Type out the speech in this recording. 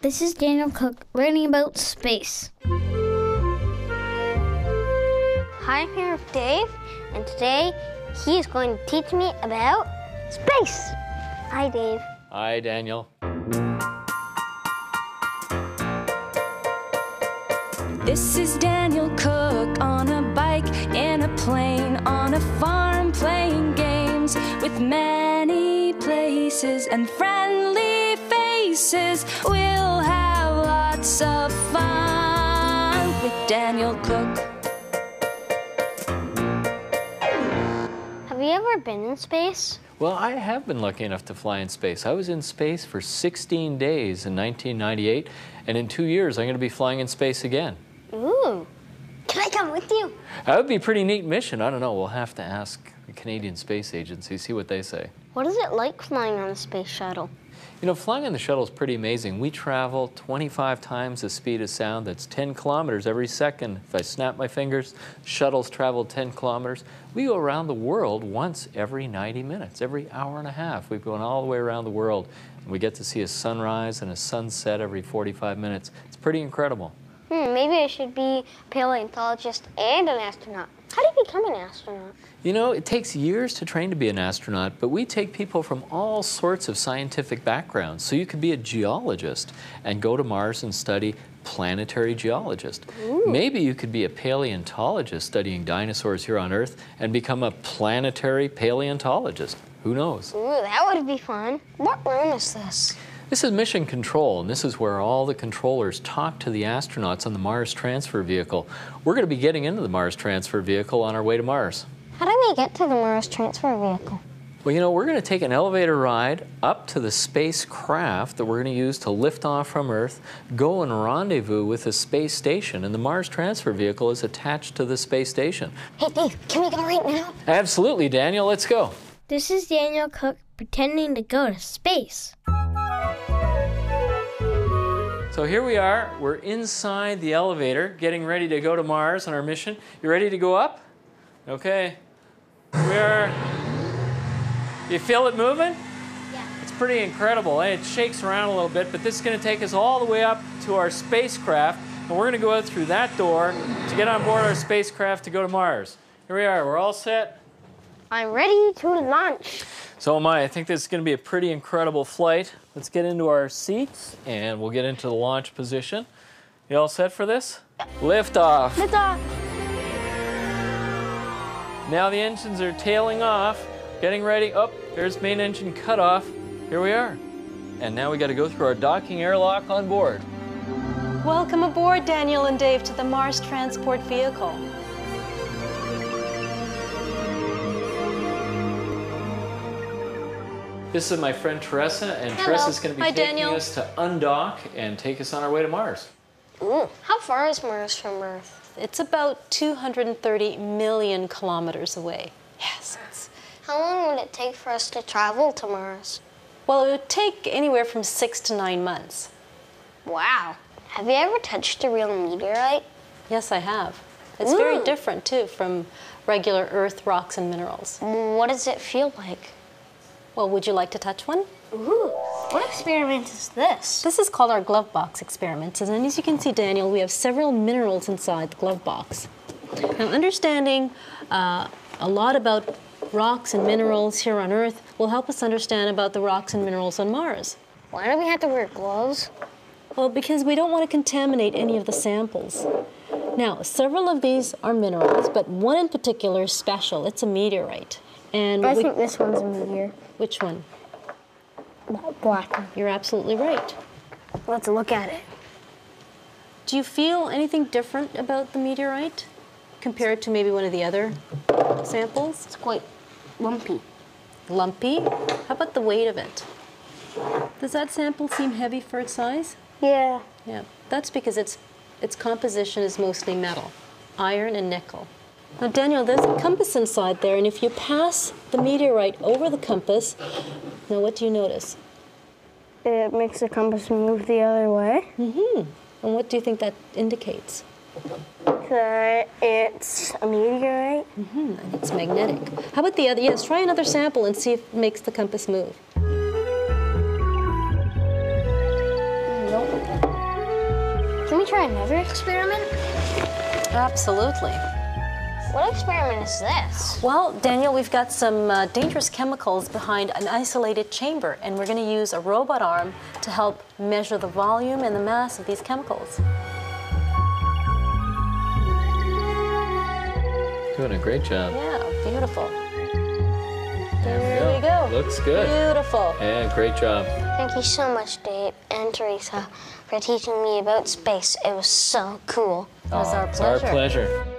This is Daniel Cook learning about space. Hi, I'm here with Dave, and today he is going to teach me about space. Hi, Dave. Hi, Daniel. This is Daniel Cook on a bike, in a plane, on a farm, playing games with many places and friendly faces. We'll have lots of fun with Daniel Cook. Have you ever been in space? Well, I have been lucky enough to fly in space. I was in space for 16 days in 1998, and in two years, I'm going to be flying in space again. Ooh. Can I come with you? That would be a pretty neat mission. I don't know. We'll have to ask the Canadian Space Agency, see what they say. What is it like flying on a space shuttle? You know, flying on the shuttle is pretty amazing. We travel 25 times the speed of sound. That's 10 kilometers every second. If I snap my fingers, shuttles travel 10 kilometers. We go around the world once every 90 minutes, every hour and a half. We've gone all the way around the world. And we get to see a sunrise and a sunset every 45 minutes. It's pretty incredible. Hmm, maybe I should be a paleontologist and an astronaut. How do you become an astronaut? You know, it takes years to train to be an astronaut, but we take people from all sorts of scientific backgrounds. So you could be a geologist and go to Mars and study planetary geologist. Ooh. Maybe you could be a paleontologist studying dinosaurs here on Earth and become a planetary paleontologist. Who knows? Ooh, that would be fun. What room is this? This is mission control, and this is where all the controllers talk to the astronauts on the Mars transfer vehicle. We're going to be getting into the Mars transfer vehicle on our way to Mars. How do we get to the Mars transfer vehicle? Well, you know, we're going to take an elevator ride up to the spacecraft that we're going to use to lift off from Earth, go and rendezvous with the space station, and the Mars transfer vehicle is attached to the space station. Hey, Dave, can we go right now? Absolutely, Daniel, let's go. This is Daniel Cook pretending to go to space. So here we are, we're inside the elevator, getting ready to go to Mars on our mission. You ready to go up? Okay. We are. You feel it moving? Yeah. It's pretty incredible. It shakes around a little bit, but this is going to take us all the way up to our spacecraft, and we're going to go out through that door to get on board our spacecraft to go to Mars. Here we are. We're all set. I'm ready to launch. So am I. I think this is going to be a pretty incredible flight. Let's get into our seats, and we'll get into the launch position. You all set for this? Lift off. Lift off. Now the engines are tailing off, getting ready. Up, oh, there's main engine cut off. Here we are. And now we got to go through our docking airlock on board. Welcome aboard, Daniel and Dave, to the Mars transport vehicle. This is my friend Teresa, and Hello. Teresa's going to be Hi, taking Daniel. us to undock and take us on our way to Mars. Ooh, how far is Mars from Earth? It's about 230 million kilometers away. Yes. It's, How long would it take for us to travel to Mars? well, it would take anywhere from six to nine months. Wow. Have you ever touched a real meteorite? Yes, I have. It's very different, too, from regular Earth rocks and minerals. What does it feel like? Well, would you like to touch one? Ooh, what experiment is this? This is called our glove box experiment. And as you can see, Daniel, we have several minerals inside the glove box. Now, understanding uh, a lot about rocks and minerals here on Earth will help us understand about the rocks and minerals on Mars. Why do we have to wear gloves? Well, because we don't want to contaminate any of the samples. Now, several of these are minerals, but one in particular is special. It's a meteorite. And I think this one's a meteor. which one? Black one. You're absolutely right. Let's look at it. Do you feel anything different about the meteorite compared to maybe one of the other samples? It's quite lumpy. Lumpy? How about the weight of it? Does that sample seem heavy for its size? Yeah. Yeah, that's because its its composition is mostly metal, iron and nickel. Now, Daniel, there's a compass inside there, and if you pass the meteorite over the compass, now what do you notice? It makes the compass move the other way. Mm-hmm. And what do you think that indicates? That it's a meteorite. Hmm, and it's magnetic. How about the other? Yes, try another sample and see if it makes the compass move. Nope. Can we try another experiment? Absolutely. What experiment is this? Well, Daniel, we've got some uh, dangerous chemicals behind an isolated chamber, and we're going to use a robot arm to help measure the volume and the mass of these chemicals. Doing a great job. Yeah, beautiful. There There we go. Looks good. Beautiful. Yeah, great job. Thank you so much, Dave and Teresa, for teaching me about space. It was so cool. It was our It's our pleasure. pleasure.